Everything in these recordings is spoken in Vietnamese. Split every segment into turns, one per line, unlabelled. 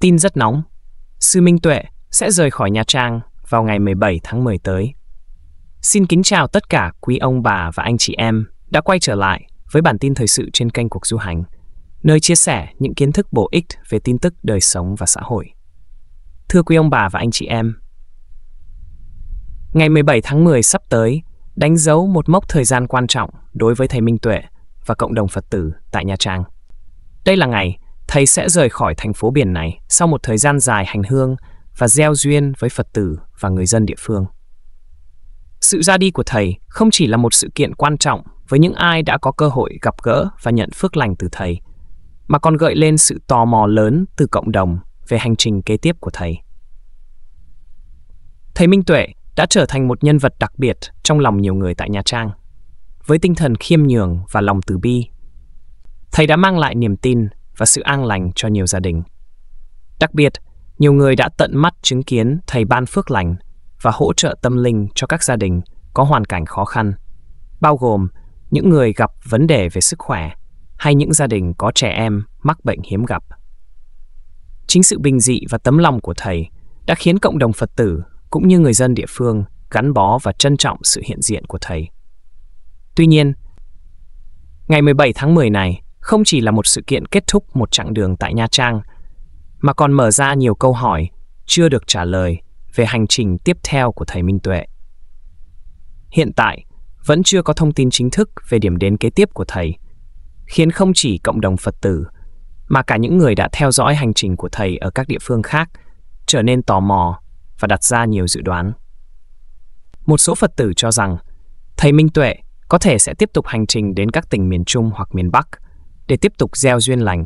Tin rất nóng. Sư Minh Tuệ sẽ rời khỏi Nha Trang vào ngày 17 tháng 10 tới. Xin kính chào tất cả quý ông bà và anh chị em đã quay trở lại với bản tin thời sự trên kênh Cuộc Du Hành, nơi chia sẻ những kiến thức bổ ích về tin tức đời sống và xã hội. Thưa quý ông bà và anh chị em, ngày 17 tháng 10 sắp tới đánh dấu một mốc thời gian quan trọng đối với thầy Minh Tuệ và cộng đồng Phật tử tại Nha Trang. Đây là ngày thầy sẽ rời khỏi thành phố biển này sau một thời gian dài hành hương và gieo duyên với Phật tử và người dân địa phương. Sự ra đi của thầy không chỉ là một sự kiện quan trọng với những ai đã có cơ hội gặp gỡ và nhận phước lành từ thầy, mà còn gợi lên sự tò mò lớn từ cộng đồng về hành trình kế tiếp của thầy. Thầy Minh Tuệ đã trở thành một nhân vật đặc biệt trong lòng nhiều người tại Nha Trang. Với tinh thần khiêm nhường và lòng từ bi, thầy đã mang lại niềm tin và sự an lành cho nhiều gia đình. Đặc biệt, nhiều người đã tận mắt chứng kiến thầy ban phước lành và hỗ trợ tâm linh cho các gia đình có hoàn cảnh khó khăn, bao gồm những người gặp vấn đề về sức khỏe hay những gia đình có trẻ em mắc bệnh hiếm gặp. Chính sự bình dị và tấm lòng của thầy đã khiến cộng đồng Phật tử cũng như người dân địa phương gắn bó và trân trọng sự hiện diện của thầy. Tuy nhiên, ngày 17 tháng 10 này không chỉ là một sự kiện kết thúc một chặng đường tại Nha Trang, mà còn mở ra nhiều câu hỏi chưa được trả lời về hành trình tiếp theo của thầy Minh Tuệ. Hiện tại, vẫn chưa có thông tin chính thức về điểm đến kế tiếp của thầy, khiến không chỉ cộng đồng Phật tử, mà cả những người đã theo dõi hành trình của thầy ở các địa phương khác trở nên tò mò và đặt ra nhiều dự đoán. Một số Phật tử cho rằng thầy Minh Tuệ có thể sẽ tiếp tục hành trình đến các tỉnh miền Trung hoặc miền Bắc để tiếp tục gieo duyên lành,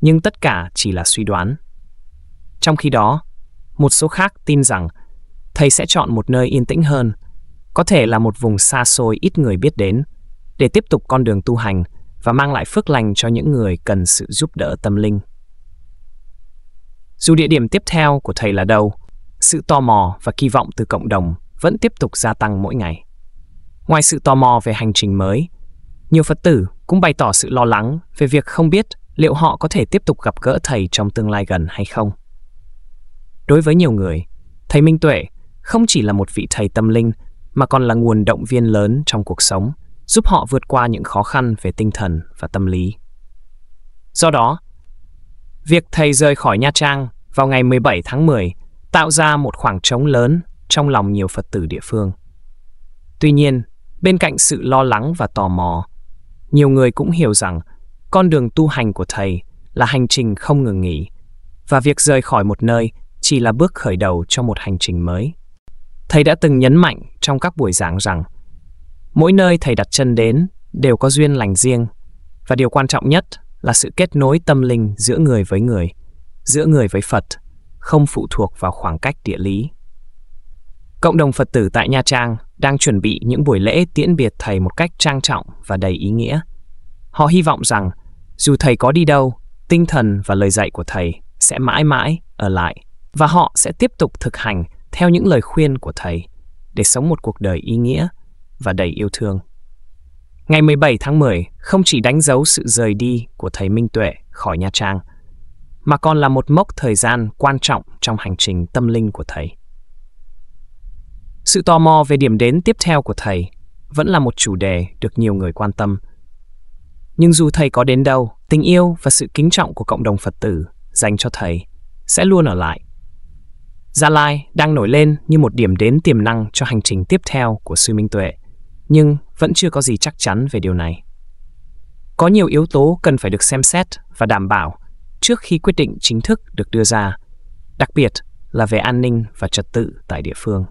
nhưng tất cả chỉ là suy đoán. Trong khi đó, một số khác tin rằng thầy sẽ chọn một nơi yên tĩnh hơn, có thể là một vùng xa xôi ít người biết đến, để tiếp tục con đường tu hành và mang lại phước lành cho những người cần sự giúp đỡ tâm linh. Dù địa điểm tiếp theo của thầy là đâu, sự tò mò và kỳ vọng từ cộng đồng vẫn tiếp tục gia tăng mỗi ngày. Ngoài sự tò mò về hành trình mới, nhiều Phật tử cũng bày tỏ sự lo lắng về việc không biết liệu họ có thể tiếp tục gặp gỡ thầy trong tương lai gần hay không. Đối với nhiều người, thầy Minh Tuệ không chỉ là một vị thầy tâm linh mà còn là nguồn động viên lớn trong cuộc sống, giúp họ vượt qua những khó khăn về tinh thần và tâm lý. Do đó, việc thầy rời khỏi Nha Trang vào ngày 17 tháng 10 tạo ra một khoảng trống lớn trong lòng nhiều Phật tử địa phương. Tuy nhiên, bên cạnh sự lo lắng và tò mò, nhiều người cũng hiểu rằng con đường tu hành của thầy là hành trình không ngừng nghỉ và việc rời khỏi một nơi chỉ là bước khởi đầu cho một hành trình mới. Thầy đã từng nhấn mạnh trong các buổi giảng rằng mỗi nơi thầy đặt chân đến đều có duyên lành riêng và điều quan trọng nhất là sự kết nối tâm linh giữa người với người, giữa người với Phật, không phụ thuộc vào khoảng cách địa lý. Cộng đồng Phật tử tại Nha Trang đang chuẩn bị những buổi lễ tiễn biệt thầy một cách trang trọng và đầy ý nghĩa. Họ hy vọng rằng dù thầy có đi đâu, tinh thần và lời dạy của thầy sẽ mãi mãi ở lại và họ sẽ tiếp tục thực hành theo những lời khuyên của thầy để sống một cuộc đời ý nghĩa và đầy yêu thương. Ngày 17 tháng 10 không chỉ đánh dấu sự rời đi của thầy Minh Tuệ khỏi Nha Trang, mà còn là một mốc thời gian quan trọng trong hành trình tâm linh của thầy. Sự tò mò về điểm đến tiếp theo của thầy vẫn là một chủ đề được nhiều người quan tâm. Nhưng dù thầy có đến đâu, tình yêu và sự kính trọng của cộng đồng Phật tử dành cho thầy sẽ luôn ở lại. Gia Lai đang nổi lên như một điểm đến tiềm năng cho hành trình tiếp theo của Sư Minh Tuệ, nhưng vẫn chưa có gì chắc chắn về điều này. Có nhiều yếu tố cần phải được xem xét và đảm bảo trước khi quyết định chính thức được đưa ra, đặc biệt là về an ninh và trật tự tại địa phương.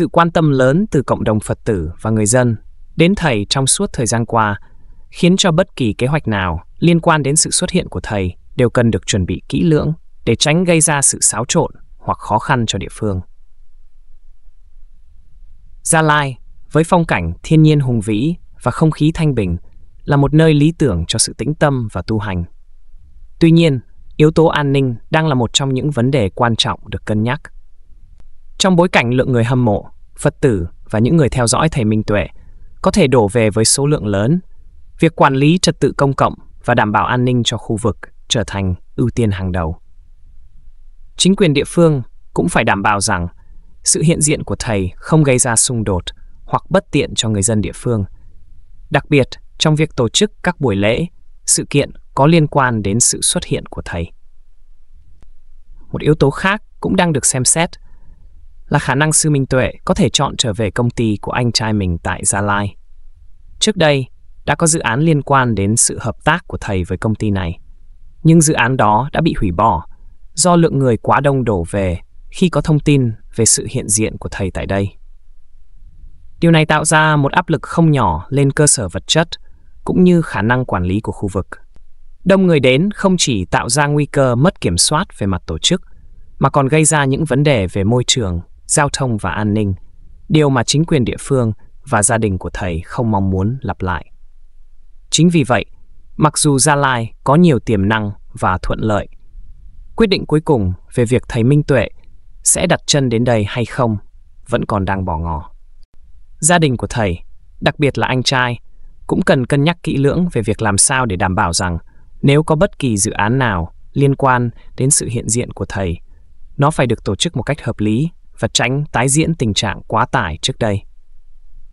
Sự quan tâm lớn từ cộng đồng Phật tử và người dân đến thầy trong suốt thời gian qua khiến cho bất kỳ kế hoạch nào liên quan đến sự xuất hiện của thầy đều cần được chuẩn bị kỹ lưỡng để tránh gây ra sự xáo trộn hoặc khó khăn cho địa phương. Gia Lai, với phong cảnh thiên nhiên hùng vĩ và không khí thanh bình, là một nơi lý tưởng cho sự tĩnh tâm và tu hành. Tuy nhiên, yếu tố an ninh đang là một trong những vấn đề quan trọng được cân nhắc. Trong bối cảnh lượng người hâm mộ, Phật tử và những người theo dõi thầy Minh Tuệ có thể đổ về với số lượng lớn, việc quản lý trật tự công cộng và đảm bảo an ninh cho khu vực trở thành ưu tiên hàng đầu. Chính quyền địa phương cũng phải đảm bảo rằng sự hiện diện của thầy không gây ra xung đột hoặc bất tiện cho người dân địa phương. Đặc biệt, trong việc tổ chức các buổi lễ, sự kiện có liên quan đến sự xuất hiện của thầy. Một yếu tố khác cũng đang được xem xét là khả năng sư Minh Tuệ có thể chọn trở về công ty của anh trai mình tại Gia Lai. Trước đây, đã có dự án liên quan đến sự hợp tác của thầy với công ty này. Nhưng dự án đó đã bị hủy bỏ do lượng người quá đông đổ về khi có thông tin về sự hiện diện của thầy tại đây. Điều này tạo ra một áp lực không nhỏ lên cơ sở vật chất cũng như khả năng quản lý của khu vực. Đông người đến không chỉ tạo ra nguy cơ mất kiểm soát về mặt tổ chức, mà còn gây ra những vấn đề về môi trường, giao thông và an ninh, điều mà chính quyền địa phương và gia đình của thầy không mong muốn lặp lại. Chính vì vậy, mặc dù Gia Lai có nhiều tiềm năng và thuận lợi, quyết định cuối cùng về việc thầy Minh Tuệ sẽ đặt chân đến đây hay không vẫn còn đang bỏ ngỏ. Gia đình của thầy, đặc biệt là anh trai, cũng cần cân nhắc kỹ lưỡng về việc làm sao để đảm bảo rằng nếu có bất kỳ dự án nào liên quan đến sự hiện diện của thầy, nó phải được tổ chức một cách hợp lý và tránh tái diễn tình trạng quá tải trước đây.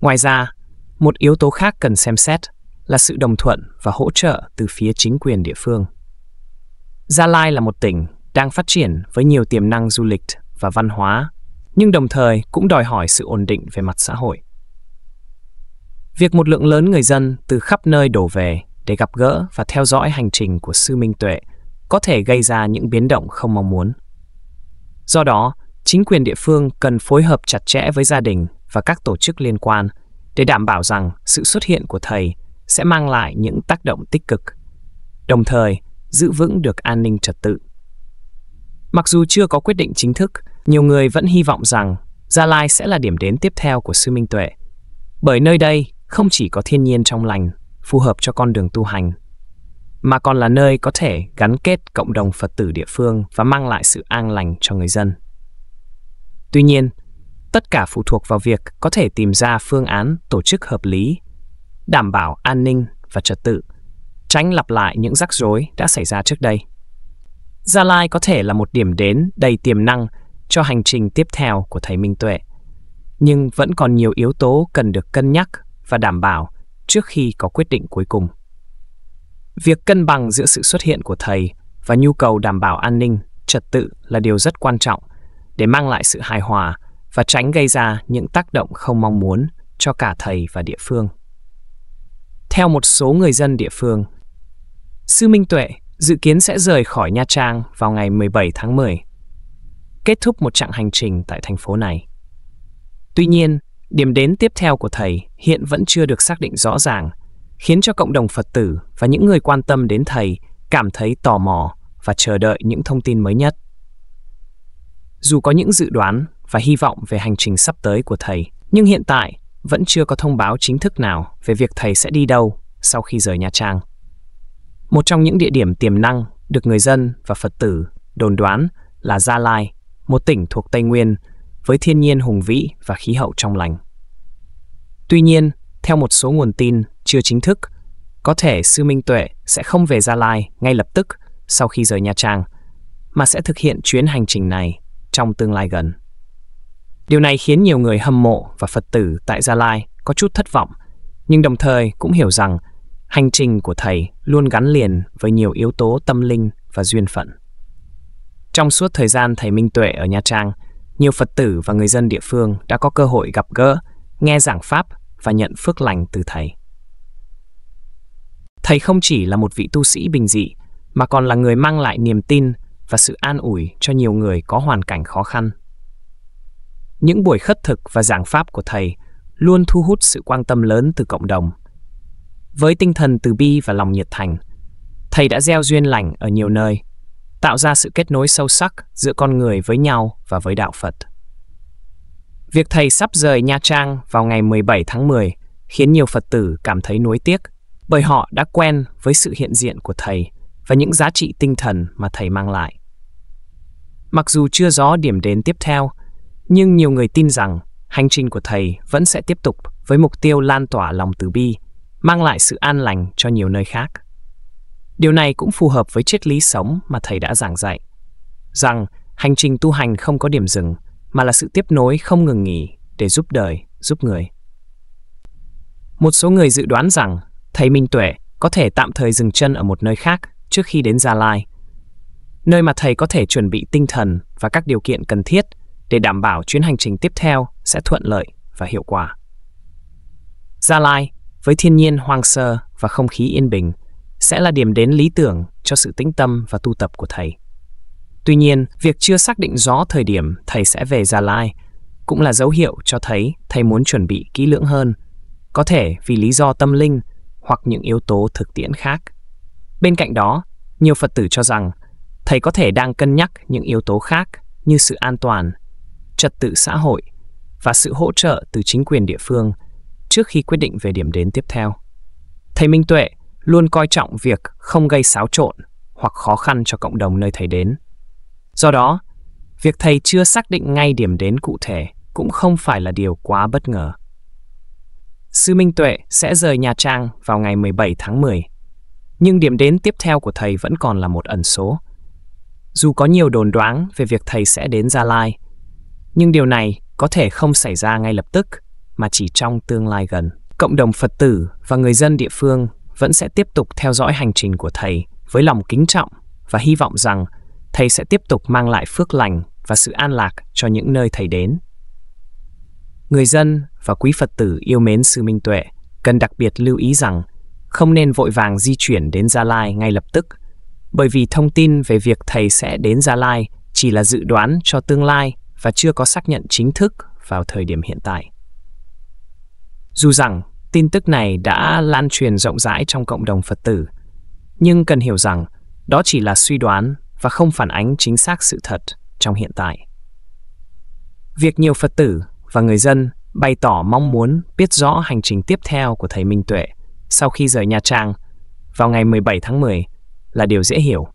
Ngoài ra, một yếu tố khác cần xem xét là sự đồng thuận và hỗ trợ từ phía chính quyền địa phương. Gia Lai là một tỉnh đang phát triển với nhiều tiềm năng du lịch và văn hóa, nhưng đồng thời cũng đòi hỏi sự ổn định về mặt xã hội. Việc một lượng lớn người dân từ khắp nơi đổ về để gặp gỡ và theo dõi hành trình của Sư Minh Tuệ có thể gây ra những biến động không mong muốn. Do đó, chính quyền địa phương cần phối hợp chặt chẽ với gia đình và các tổ chức liên quan để đảm bảo rằng sự xuất hiện của thầy sẽ mang lại những tác động tích cực, đồng thời giữ vững được an ninh trật tự. Mặc dù chưa có quyết định chính thức, nhiều người vẫn hy vọng rằng Gia Lai sẽ là điểm đến tiếp theo của Sư Minh Tuệ, bởi nơi đây không chỉ có thiên nhiên trong lành, phù hợp cho con đường tu hành, mà còn là nơi có thể gắn kết cộng đồng Phật tử địa phương và mang lại sự an lành cho người dân. Tuy nhiên, tất cả phụ thuộc vào việc có thể tìm ra phương án tổ chức hợp lý, đảm bảo an ninh và trật tự, tránh lặp lại những rắc rối đã xảy ra trước đây. Gia Lai có thể là một điểm đến đầy tiềm năng cho hành trình tiếp theo của thầy Minh Tuệ, nhưng vẫn còn nhiều yếu tố cần được cân nhắc và đảm bảo trước khi có quyết định cuối cùng. Việc cân bằng giữa sự xuất hiện của thầy và nhu cầu đảm bảo an ninh, trật tự là điều rất quan trọng để mang lại sự hài hòa và tránh gây ra những tác động không mong muốn cho cả thầy và địa phương. Theo một số người dân địa phương, Sư Minh Tuệ dự kiến sẽ rời khỏi Nha Trang vào ngày 17 tháng 10, kết thúc một chặng hành trình tại thành phố này. Tuy nhiên, điểm đến tiếp theo của thầy hiện vẫn chưa được xác định rõ ràng, khiến cho cộng đồng Phật tử và những người quan tâm đến thầy cảm thấy tò mò và chờ đợi những thông tin mới nhất. Dù có những dự đoán và hy vọng về hành trình sắp tới của thầy, nhưng hiện tại vẫn chưa có thông báo chính thức nào về việc thầy sẽ đi đâu sau khi rời Nha Trang. Một trong những địa điểm tiềm năng được người dân và Phật tử đồn đoán là Gia Lai, một tỉnh thuộc Tây Nguyên với thiên nhiên hùng vĩ và khí hậu trong lành. Tuy nhiên, theo một số nguồn tin chưa chính thức, có thể Sư Minh Tuệ sẽ không về Gia Lai ngay lập tức sau khi rời Nha Trang, mà sẽ thực hiện chuyến hành trình này trong tương lai gần. Điều này khiến nhiều người hâm mộ và Phật tử tại Gia Lai có chút thất vọng, nhưng đồng thời cũng hiểu rằng hành trình của thầy luôn gắn liền với nhiều yếu tố tâm linh và duyên phận. Trong suốt thời gian thầy Minh Tuệ ở Nha Trang, nhiều Phật tử và người dân địa phương đã có cơ hội gặp gỡ, nghe giảng Pháp và nhận phước lành từ thầy. Thầy không chỉ là một vị tu sĩ bình dị, mà còn là người mang lại niềm tin và sự an ủi cho nhiều người có hoàn cảnh khó khăn. Những buổi khất thực và giảng pháp của thầy luôn thu hút sự quan tâm lớn từ cộng đồng. Với tinh thần từ bi và lòng nhiệt thành, thầy đã gieo duyên lành ở nhiều nơi, tạo ra sự kết nối sâu sắc giữa con người với nhau và với đạo Phật. Việc thầy sắp rời Nha Trang vào ngày 17 tháng 10 khiến nhiều Phật tử cảm thấy nuối tiếc bởi họ đã quen với sự hiện diện của thầy và những giá trị tinh thần mà thầy mang lại. Mặc dù chưa rõ điểm đến tiếp theo, nhưng nhiều người tin rằng hành trình của thầy vẫn sẽ tiếp tục với mục tiêu lan tỏa lòng từ bi, mang lại sự an lành cho nhiều nơi khác. Điều này cũng phù hợp với triết lý sống mà thầy đã giảng dạy. Rằng hành trình tu hành không có điểm dừng, mà là sự tiếp nối không ngừng nghỉ để giúp đời, giúp người. Một số người dự đoán rằng thầy Minh Tuệ có thể tạm thời dừng chân ở một nơi khác trước khi đến Gia Lai, nơi mà thầy có thể chuẩn bị tinh thần và các điều kiện cần thiết để đảm bảo chuyến hành trình tiếp theo sẽ thuận lợi và hiệu quả. Gia Lai, với thiên nhiên hoang sơ và không khí yên bình, sẽ là điểm đến lý tưởng cho sự tĩnh tâm và tu tập của thầy. Tuy nhiên, việc chưa xác định rõ thời điểm thầy sẽ về Gia Lai cũng là dấu hiệu cho thấy thầy muốn chuẩn bị kỹ lưỡng hơn, có thể vì lý do tâm linh hoặc những yếu tố thực tiễn khác. Bên cạnh đó, nhiều Phật tử cho rằng thầy có thể đang cân nhắc những yếu tố khác như sự an toàn, trật tự xã hội và sự hỗ trợ từ chính quyền địa phương trước khi quyết định về điểm đến tiếp theo. Thầy Minh Tuệ luôn coi trọng việc không gây xáo trộn hoặc khó khăn cho cộng đồng nơi thầy đến. Do đó, việc thầy chưa xác định ngay điểm đến cụ thể cũng không phải là điều quá bất ngờ. Sư Minh Tuệ sẽ rời Nha Trang vào ngày 17 tháng 10, nhưng điểm đến tiếp theo của thầy vẫn còn là một ẩn số. Dù có nhiều đồn đoán về việc thầy sẽ đến Gia Lai, nhưng điều này có thể không xảy ra ngay lập tức mà chỉ trong tương lai gần. Cộng đồng Phật tử và người dân địa phương vẫn sẽ tiếp tục theo dõi hành trình của thầy với lòng kính trọng và hy vọng rằng thầy sẽ tiếp tục mang lại phước lành và sự an lạc cho những nơi thầy đến. Người dân và quý Phật tử yêu mến Sư Minh Tuệ cần đặc biệt lưu ý rằng không nên vội vàng di chuyển đến Gia Lai ngay lập tức, bởi vì thông tin về việc thầy sẽ đến Gia Lai chỉ là dự đoán cho tương lai và chưa có xác nhận chính thức vào thời điểm hiện tại. Dù rằng tin tức này đã lan truyền rộng rãi trong cộng đồng Phật tử, nhưng cần hiểu rằng đó chỉ là suy đoán và không phản ánh chính xác sự thật trong hiện tại. Việc nhiều Phật tử và người dân bày tỏ mong muốn biết rõ hành trình tiếp theo của thầy Minh Tuệ sau khi rời Nha Trang vào ngày 17 tháng 10 là điều dễ hiểu.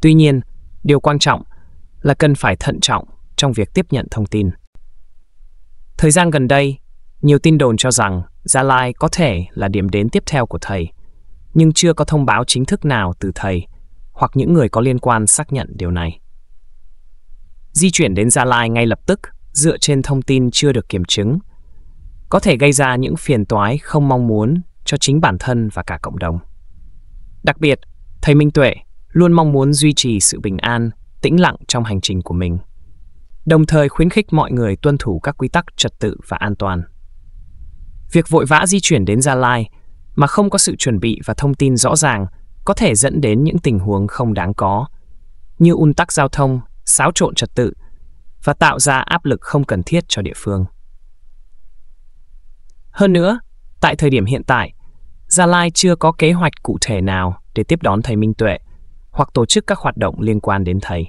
Tuy nhiên, điều quan trọng là cần phải thận trọng trong việc tiếp nhận thông tin. Thời gian gần đây, nhiều tin đồn cho rằng Gia Lai có thể là điểm đến tiếp theo của thầy, nhưng chưa có thông báo chính thức nào từ thầy hoặc những người có liên quan xác nhận điều này. Di chuyển đến Gia Lai ngay lập tức dựa trên thông tin chưa được kiểm chứng có thể gây ra những phiền toái không mong muốn cho chính bản thân và cả cộng đồng. Đặc biệt, thầy Minh Tuệ luôn mong muốn duy trì sự bình an, tĩnh lặng trong hành trình của mình, đồng thời khuyến khích mọi người tuân thủ các quy tắc trật tự và an toàn. Việc vội vã di chuyển đến Gia Lai mà không có sự chuẩn bị và thông tin rõ ràng có thể dẫn đến những tình huống không đáng có, như un tắc giao thông, xáo trộn trật tự và tạo ra áp lực không cần thiết cho địa phương. Hơn nữa, tại thời điểm hiện tại, Gia Lai chưa có kế hoạch cụ thể nào để tiếp đón thầy Minh Tuệ hoặc tổ chức các hoạt động liên quan đến thầy.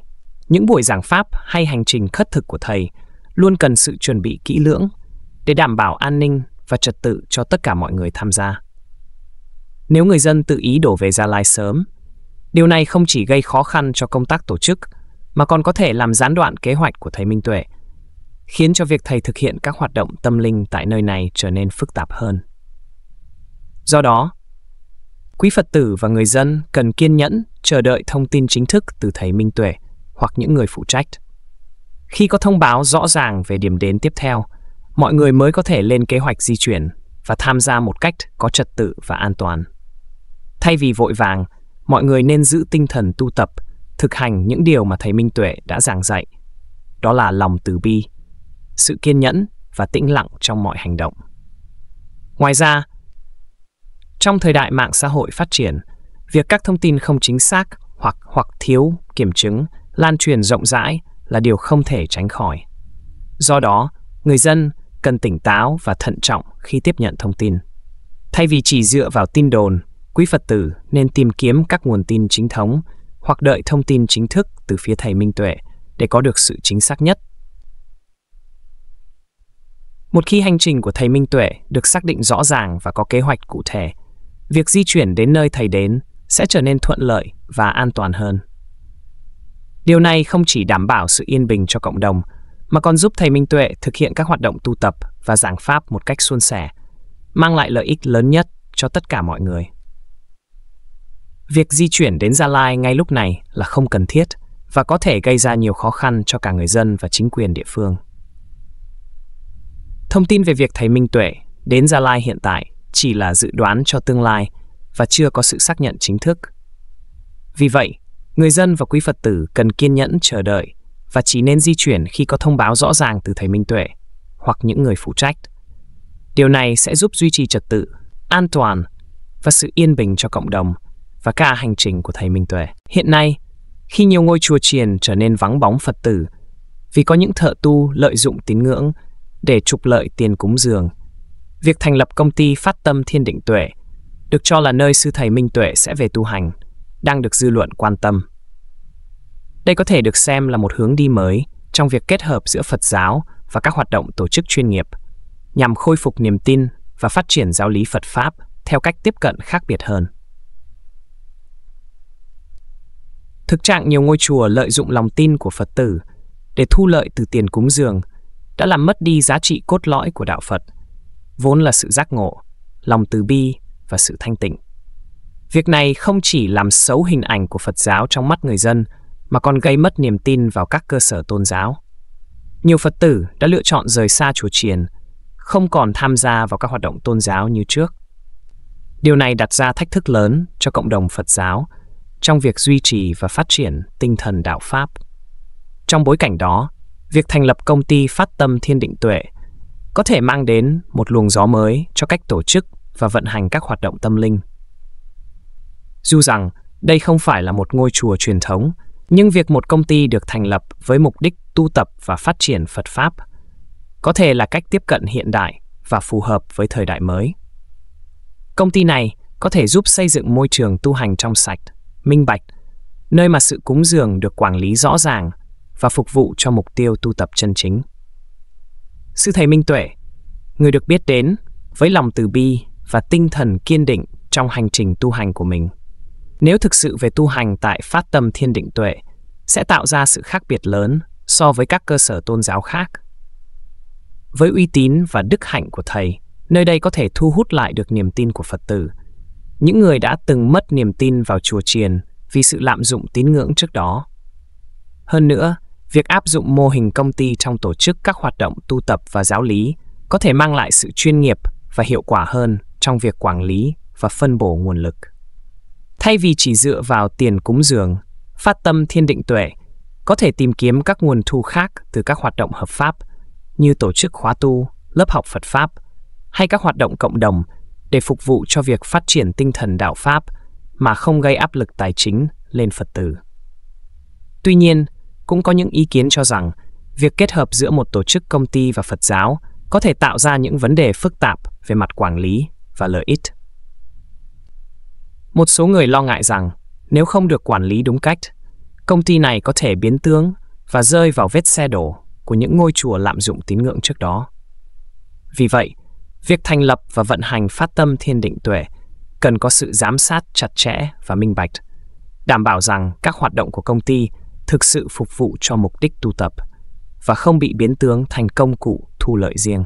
Những buổi giảng pháp hay hành trình khất thực của thầy luôn cần sự chuẩn bị kỹ lưỡng để đảm bảo an ninh và trật tự cho tất cả mọi người tham gia. Nếu người dân tự ý đổ về Gia Lai sớm, điều này không chỉ gây khó khăn cho công tác tổ chức mà còn có thể làm gián đoạn kế hoạch của thầy Minh Tuệ khiến cho việc thầy thực hiện các hoạt động tâm linh tại nơi này trở nên phức tạp hơn. Do đó, quý Phật tử và người dân cần kiên nhẫn chờ đợi thông tin chính thức từ thầy Minh Tuệ hoặc những người phụ trách. Khi có thông báo rõ ràng về điểm đến tiếp theo, mọi người mới có thể lên kế hoạch di chuyển và tham gia một cách có trật tự và an toàn. Thay vì vội vàng, mọi người nên giữ tinh thần tu tập, thực hành những điều mà thầy Minh Tuệ đã giảng dạy. Đó là lòng từ bi, sự kiên nhẫn và tĩnh lặng trong mọi hành động. Ngoài ra, trong thời đại mạng xã hội phát triển, việc các thông tin không chính xác hoặc hoặc thiếu kiểm chứng lan truyền rộng rãi là điều không thể tránh khỏi. Do đó, người dân cần tỉnh táo và thận trọng khi tiếp nhận thông tin. Thay vì chỉ dựa vào tin đồn, quý Phật tử nên tìm kiếm các nguồn tin chính thống hoặc đợi thông tin chính thức từ phía thầy Minh Tuệ để có được sự chính xác nhất một khi hành trình của thầy Minh Tuệ được xác định rõ ràng và có kế hoạch cụ thể, việc di chuyển đến nơi thầy đến sẽ trở nên thuận lợi và an toàn hơn. Điều này không chỉ đảm bảo sự yên bình cho cộng đồng, mà còn giúp thầy Minh Tuệ thực hiện các hoạt động tu tập và giảng pháp một cách suôn sẻ, mang lại lợi ích lớn nhất cho tất cả mọi người. Việc di chuyển đến Gia Lai ngay lúc này là không cần thiết và có thể gây ra nhiều khó khăn cho cả người dân và chính quyền địa phương. Thông tin về việc thầy Minh Tuệ đến Gia Lai hiện tại chỉ là dự đoán cho tương lai và chưa có sự xác nhận chính thức. Vì vậy, người dân và quý Phật tử cần kiên nhẫn chờ đợi và chỉ nên di chuyển khi có thông báo rõ ràng từ thầy Minh Tuệ hoặc những người phụ trách. Điều này sẽ giúp duy trì trật tự, an toàn và sự yên bình cho cộng đồng và cả hành trình của thầy Minh Tuệ. Hiện nay, khi nhiều ngôi chùa chiền trở nên vắng bóng Phật tử vì có những thợ tu lợi dụng tín ngưỡng để trục lợi tiền cúng dường, việc thành lập công ty Phát Tâm Thiên Định Tuệ được cho là nơi sư thầy Minh Tuệ sẽ về tu hành, đang được dư luận quan tâm. Đây có thể được xem là một hướng đi mới trong việc kết hợp giữa Phật giáo và các hoạt động tổ chức chuyên nghiệp, nhằm khôi phục niềm tin và phát triển giáo lý Phật Pháp theo cách tiếp cận khác biệt hơn. Thực trạng nhiều ngôi chùa lợi dụng lòng tin của Phật tử để thu lợi từ tiền cúng dường đã làm mất đi giá trị cốt lõi của đạo Phật, vốn là sự giác ngộ, lòng từ bi và sự thanh tịnh. Việc này không chỉ làm xấu hình ảnh của Phật giáo trong mắt người dân, mà còn gây mất niềm tin vào các cơ sở tôn giáo. Nhiều Phật tử đã lựa chọn rời xa chùa chiền, không còn tham gia vào các hoạt động tôn giáo như trước. Điều này đặt ra thách thức lớn cho cộng đồng Phật giáo trong việc duy trì và phát triển tinh thần đạo Pháp. Trong bối cảnh đó, việc thành lập công ty Phát Tâm Thiên Định Tuệ có thể mang đến một luồng gió mới cho cách tổ chức và vận hành các hoạt động tâm linh. Dù rằng đây không phải là một ngôi chùa truyền thống, nhưng việc một công ty được thành lập với mục đích tu tập và phát triển Phật Pháp có thể là cách tiếp cận hiện đại và phù hợp với thời đại mới. Công ty này có thể giúp xây dựng môi trường tu hành trong sạch, minh bạch, nơi mà sự cúng dường được quản lý rõ ràng và phục vụ cho mục tiêu tu tập chân chính. Sư thầy Minh Tuệ, người được biết đến với lòng từ bi và tinh thần kiên định trong hành trình tu hành của mình. Nếu thực sự về tu hành tại Phát Tâm Thiên Định Tuệ, sẽ tạo ra sự khác biệt lớn so với các cơ sở tôn giáo khác. Với uy tín và đức hạnh của thầy, nơi đây có thể thu hút lại được niềm tin của Phật tử. Những người đã từng mất niềm tin vào chùa chiền vì sự lạm dụng tín ngưỡng trước đó. Hơn nữa, việc áp dụng mô hình công ty trong tổ chức các hoạt động tu tập và giáo lý có thể mang lại sự chuyên nghiệp và hiệu quả hơn trong việc quản lý và phân bổ nguồn lực. Thay vì chỉ dựa vào tiền cúng dường, phát tâm thiên định tuệ có thể tìm kiếm các nguồn thu khác từ các hoạt động hợp pháp như tổ chức khóa tu, lớp học Phật Pháp hay các hoạt động cộng đồng để phục vụ cho việc phát triển tinh thần đạo Pháp mà không gây áp lực tài chính lên Phật tử. Tuy nhiên, cũng có những ý kiến cho rằng việc kết hợp giữa một tổ chức công ty và Phật giáo có thể tạo ra những vấn đề phức tạp về mặt quản lý và lợi ích. Một số người lo ngại rằng nếu không được quản lý đúng cách, công ty này có thể biến tướng và rơi vào vết xe đổ của những ngôi chùa lạm dụng tín ngưỡng trước đó. Vì vậy, việc thành lập và vận hành phát tâm thiên định tuệ cần có sự giám sát chặt chẽ và minh bạch, đảm bảo rằng các hoạt động của công ty thực sự phục vụ cho mục đích tu tập và không bị biến tướng thành công cụ thu lợi riêng.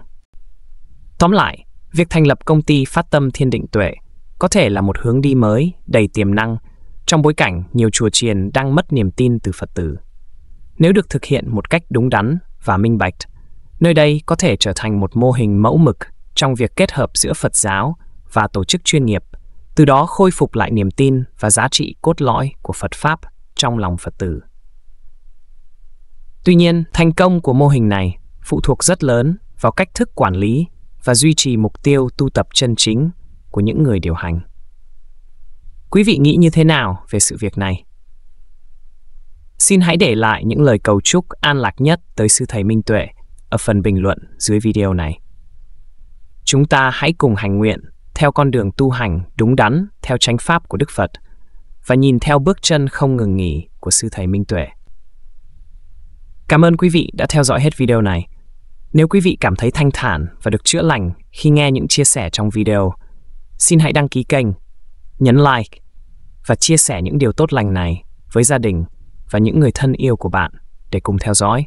Tóm lại, việc thành lập công ty phát tâm thiên định tuệ có thể là một hướng đi mới đầy tiềm năng trong bối cảnh nhiều chùa chiền đang mất niềm tin từ Phật tử. Nếu được thực hiện một cách đúng đắn và minh bạch, nơi đây có thể trở thành một mô hình mẫu mực trong việc kết hợp giữa Phật giáo và tổ chức chuyên nghiệp, từ đó khôi phục lại niềm tin và giá trị cốt lõi của Phật Pháp trong lòng Phật tử. Tuy nhiên, thành công của mô hình này phụ thuộc rất lớn vào cách thức quản lý và duy trì mục tiêu tu tập chân chính của những người điều hành. Quý vị nghĩ như thế nào về sự việc này? Xin hãy để lại những lời cầu chúc an lạc nhất tới sư thầy Minh Tuệ ở phần bình luận dưới video này. Chúng ta hãy cùng hành nguyện theo con đường tu hành đúng đắn theo chánh pháp của Đức Phật và nhìn theo bước chân không ngừng nghỉ của sư thầy Minh Tuệ. Cảm ơn quý vị đã theo dõi hết video này. Nếu quý vị cảm thấy thanh thản và được chữa lành khi nghe những chia sẻ trong video, xin hãy đăng ký kênh, nhấn like và chia sẻ những điều tốt lành này với gia đình và những người thân yêu của bạn để cùng theo dõi.